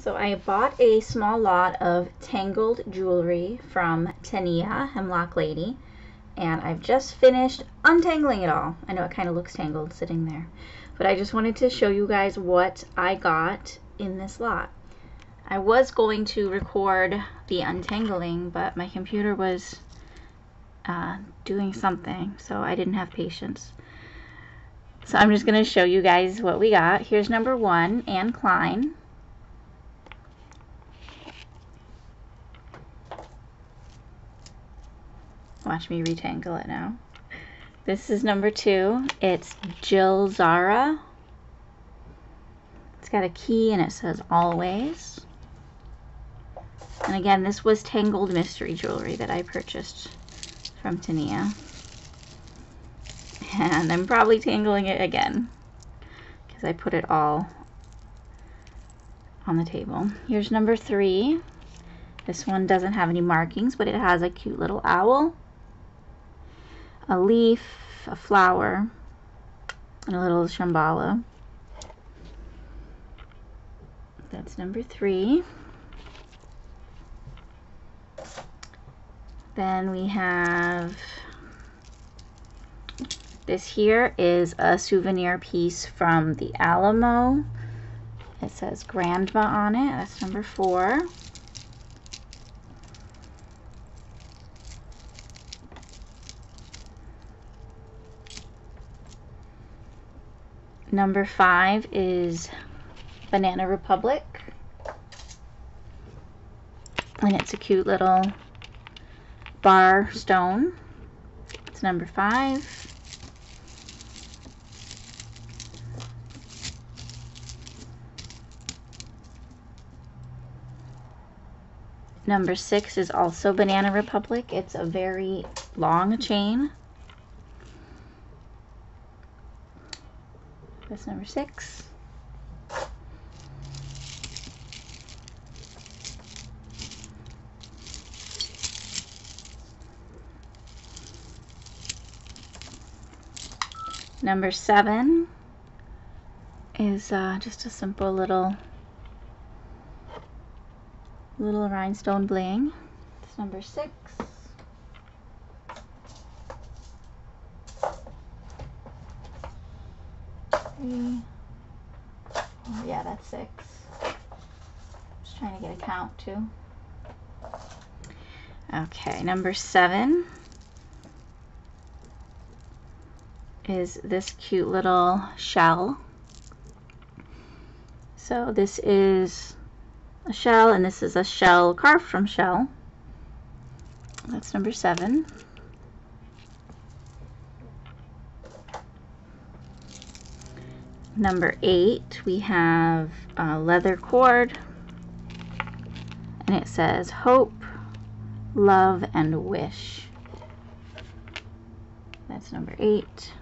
So I bought a small lot of tangled jewelry from Tania, Hemlock Lady, and I've just finished untangling it all. I know it kind of looks tangled sitting there, but I just wanted to show you guys what I got in this lot. I was going to record the untangling, but my computer was uh, doing something, so I didn't have patience. So I'm just going to show you guys what we got. Here's number one, Anne Klein. Watch me retangle it now. This is number two. It's Jill Zara. It's got a key and it says always. And again, this was Tangled Mystery Jewelry that I purchased from Tania. And I'm probably tangling it again because I put it all on the table. Here's number three. This one doesn't have any markings, but it has a cute little owl a leaf, a flower, and a little shambhala. That's number three. Then we have this here is a souvenir piece from the Alamo. It says Grandma on it. That's number four. Number five is Banana Republic. And it's a cute little bar stone. It's number five. Number six is also Banana Republic. It's a very long chain. That's number six. Number seven is uh, just a simple little little rhinestone bling. It's number six. Oh, yeah, that's six. Just trying to get a count too. Okay, number seven is this cute little shell. So this is a shell and this is a shell carved from shell. That's number seven. Number eight, we have a leather cord, and it says hope, love, and wish. That's number eight.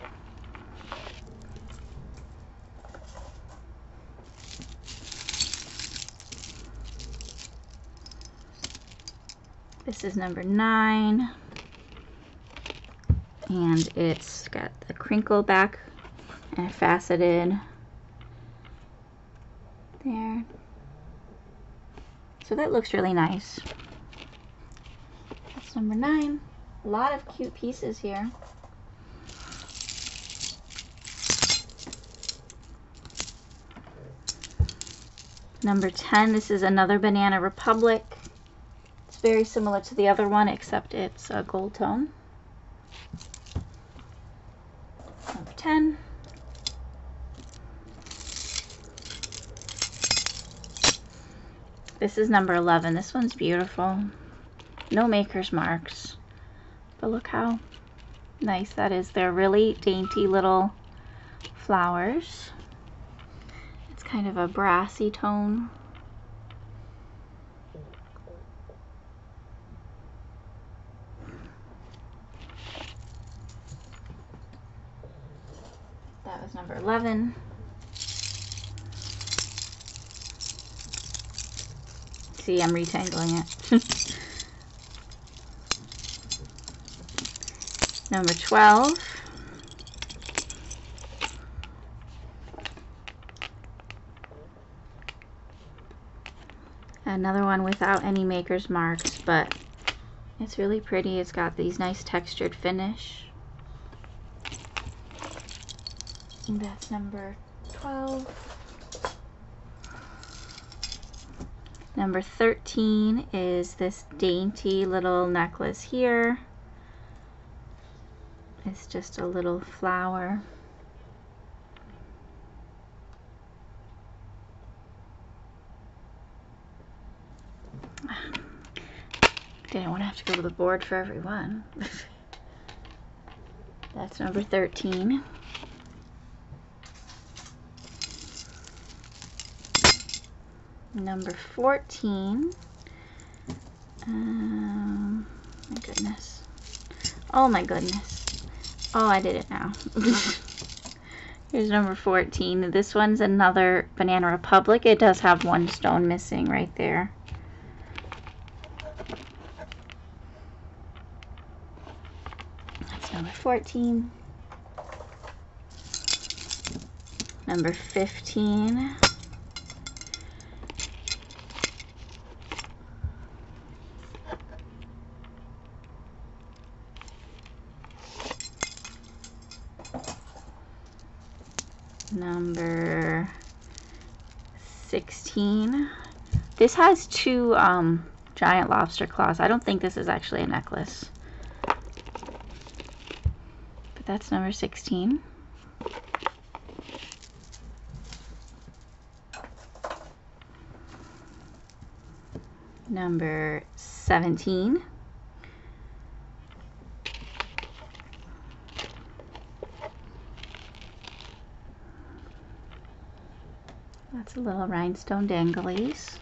This is number nine. And it's got the crinkle back and faceted there. So that looks really nice. That's number nine. A lot of cute pieces here. Number 10, this is another Banana Republic. It's very similar to the other one, except it's a gold tone. Number 10. This is number 11. This one's beautiful. No maker's marks. But look how nice that is. They're really dainty little flowers. It's kind of a brassy tone. That was number 11. See I'm retangling it. Number 12. Another one without any maker's marks, but it's really pretty. It's got these nice textured finish. That's number 12. Number 13 is this dainty little necklace here. It's just a little flower. Didn't want to have to go to the board for every one. That's number 13. Number 14. Um, my goodness. Oh my goodness. Oh, I did it now. Here's number 14. This one's another Banana Republic. It does have one stone missing right there. That's number 14. Number 15. number 16. This has two um, giant lobster claws. I don't think this is actually a necklace. But that's number 16. Number 17. That's a little rhinestone danglies.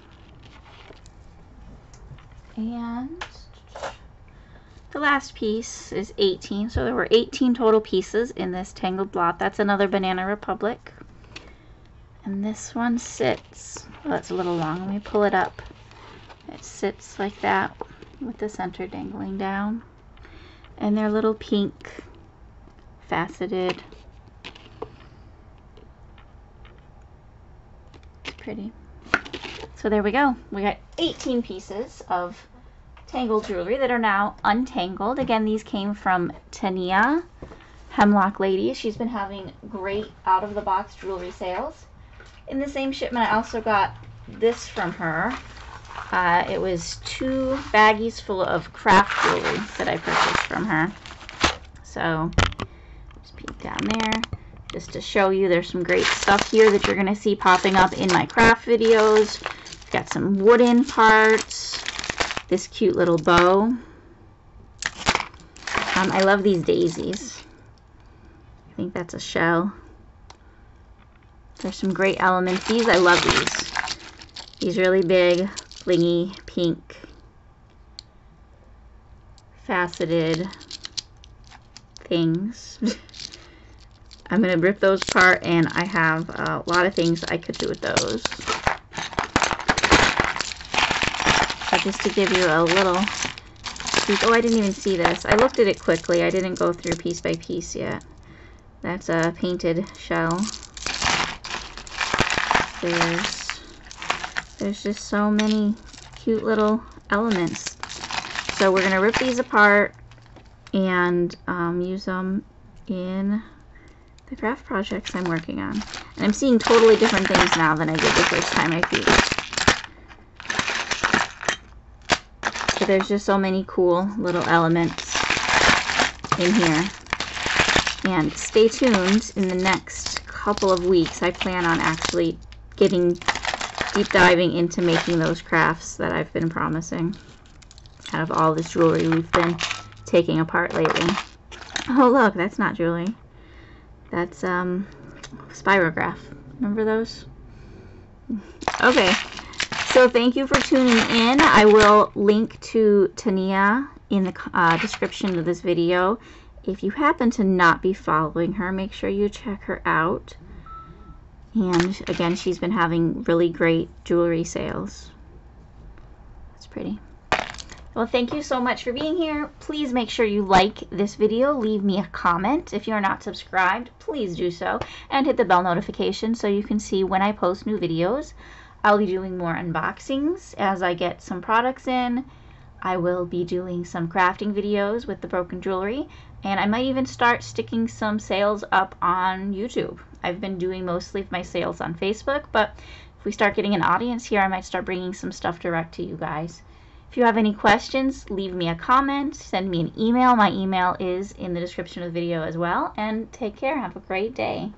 And the last piece is 18. So there were 18 total pieces in this tangled blot. That's another Banana Republic. And this one sits, well, that's a little long. Let me pull it up. It sits like that with the center dangling down. And they're little pink faceted It's pretty. So there we go. We got 18 pieces of tangled jewelry that are now untangled. Again, these came from Tania Hemlock Lady. She's been having great out-of-the-box jewelry sales. In the same shipment, I also got this from her. Uh, it was two baggies full of craft jewelry that I purchased from her. So, just peek down there just to show you there's some great stuff here that you're going to see popping up in my craft videos. Got some wooden parts, this cute little bow. Um, I love these daisies. I think that's a shell. There's some great elements. These, I love these. These really big, blingy, pink, faceted things. I'm going to rip those apart and I have a lot of things I could do with those. So just to give you a little oh I didn't even see this. I looked at it quickly. I didn't go through piece by piece yet. That's a painted shell. There's, there's just so many cute little elements. So we're going to rip these apart and um, use them in the craft projects I'm working on. And I'm seeing totally different things now than I did the first time I peeked. There's just so many cool little elements in here. And stay tuned in the next couple of weeks. I plan on actually getting deep diving into making those crafts that I've been promising out of all this jewelry we've been taking apart lately. Oh look, that's not jewelry. That's um, Spirograph. Remember those? Okay, so thank you for tuning in. I will link to Tania in the uh, description of this video. If you happen to not be following her, make sure you check her out. And again, she's been having really great jewelry sales. That's pretty. Well, thank you so much for being here. Please make sure you like this video. Leave me a comment. If you're not subscribed, please do so. And hit the bell notification so you can see when I post new videos. I'll be doing more unboxings as I get some products in. I will be doing some crafting videos with the broken jewelry and I might even start sticking some sales up on YouTube. I've been doing mostly my sales on Facebook, but if we start getting an audience here, I might start bringing some stuff direct to you guys. If you have any questions, leave me a comment, send me an email. My email is in the description of the video as well, and take care. Have a great day.